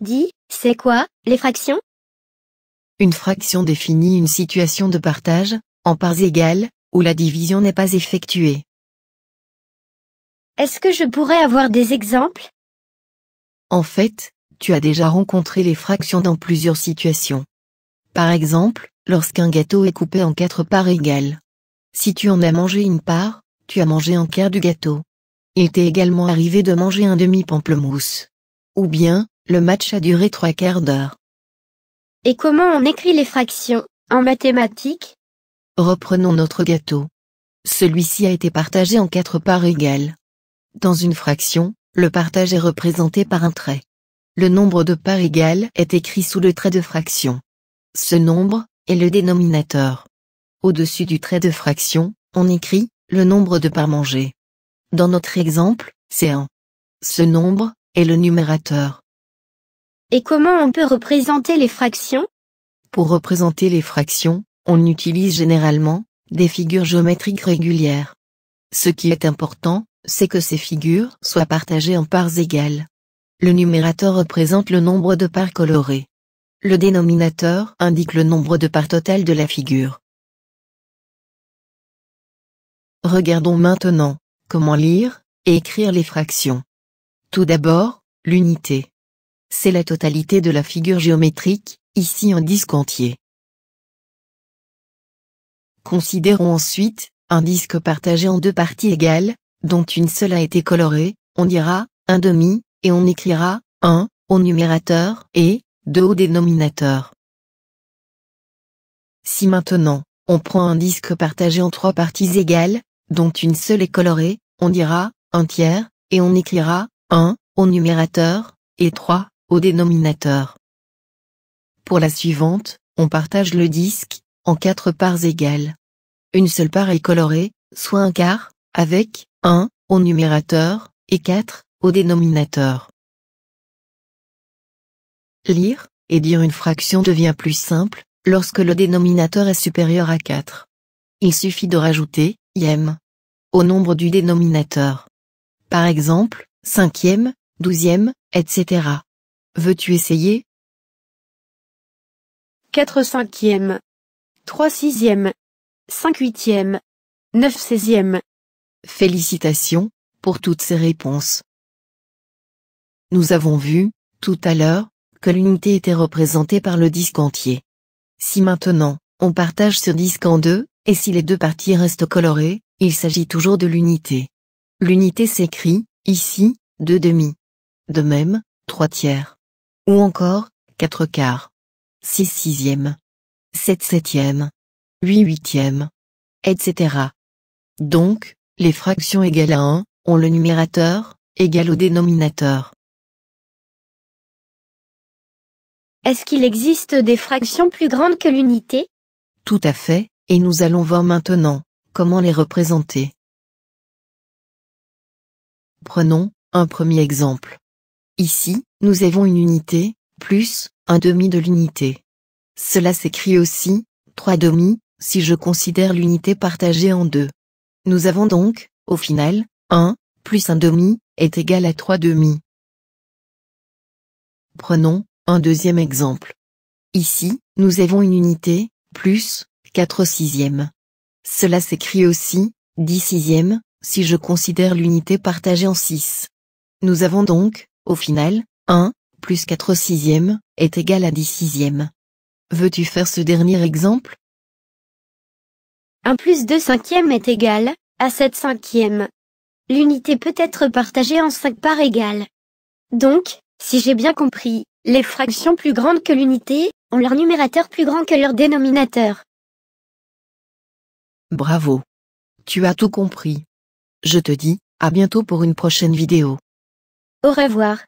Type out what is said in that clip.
Dis, c'est quoi, les fractions? Une fraction définit une situation de partage, en parts égales, où la division n'est pas effectuée. Est-ce que je pourrais avoir des exemples? En fait, tu as déjà rencontré les fractions dans plusieurs situations. Par exemple, lorsqu'un gâteau est coupé en quatre parts égales. Si tu en as mangé une part, tu as mangé un quart du gâteau. Il t'est également arrivé de manger un demi-pamplemousse. Ou bien, le match a duré trois quarts d'heure. Et comment on écrit les fractions, en mathématiques? Reprenons notre gâteau. Celui-ci a été partagé en quatre parts égales. Dans une fraction, le partage est représenté par un trait. Le nombre de parts égales est écrit sous le trait de fraction. Ce nombre est le dénominateur. Au-dessus du trait de fraction, on écrit le nombre de parts mangées. Dans notre exemple, c'est 1. Ce nombre est le numérateur. Et comment on peut représenter les fractions? Pour représenter les fractions, on utilise généralement des figures géométriques régulières. Ce qui est important, c'est que ces figures soient partagées en parts égales. Le numérateur représente le nombre de parts colorées. Le dénominateur indique le nombre de parts totales de la figure. Regardons maintenant comment lire et écrire les fractions. Tout d'abord, l'unité. C'est la totalité de la figure géométrique, ici en disque entier. Considérons ensuite, un disque partagé en deux parties égales, dont une seule a été colorée, on dira, un demi, et on écrira, 1, au numérateur, et, 2 au dénominateur. Si maintenant, on prend un disque partagé en trois parties égales, dont une seule est colorée, on dira, un tiers, et on écrira, 1, au numérateur, et 3, au dénominateur. Pour la suivante, on partage le disque, en quatre parts égales. Une seule part est colorée, soit un quart, avec 1 au numérateur et 4 au dénominateur. Lire et dire une fraction devient plus simple lorsque le dénominateur est supérieur à 4. Il suffit de rajouter yème au nombre du dénominateur. Par exemple, cinquième, douzième, etc. Veux-tu essayer? 4 cinquièmes, 3 sixièmes, 5 huitièmes, 9 seizièmes. Félicitations pour toutes ces réponses. Nous avons vu, tout à l'heure, que l'unité était représentée par le disque entier. Si maintenant, on partage ce disque en deux, et si les deux parties restent colorées, il s'agit toujours de l'unité. L'unité s'écrit, ici, deux demi. De même, trois tiers. Ou encore, quatre quarts. Six sixièmes. Sept septièmes. Huit huitièmes. Etc. Donc, les fractions égales à 1 ont le numérateur égal au dénominateur. Est-ce qu'il existe des fractions plus grandes que l'unité? Tout à fait, et nous allons voir maintenant comment les représenter. Prenons un premier exemple. Ici, nous avons une unité, plus, un demi de l'unité. Cela s'écrit aussi, 3 demi, si je considère l'unité partagée en deux. Nous avons donc, au final, 1, plus un demi, est égal à 3 demi. Prenons, un deuxième exemple. Ici, nous avons une unité, plus, 4 sixièmes. Cela s'écrit aussi, 10 sixièmes, si je considère l'unité partagée en 6. Nous avons donc, au final, 1, plus 4 sixièmes, est égal à 10 sixièmes. Veux-tu faire ce dernier exemple? 1 plus 2 cinquièmes est égal à 7 cinquièmes. L'unité peut être partagée en 5 parts égales. Donc, si j'ai bien compris, les fractions plus grandes que l'unité ont leur numérateur plus grand que leur dénominateur. Bravo. Tu as tout compris. Je te dis, à bientôt pour une prochaine vidéo. Au revoir.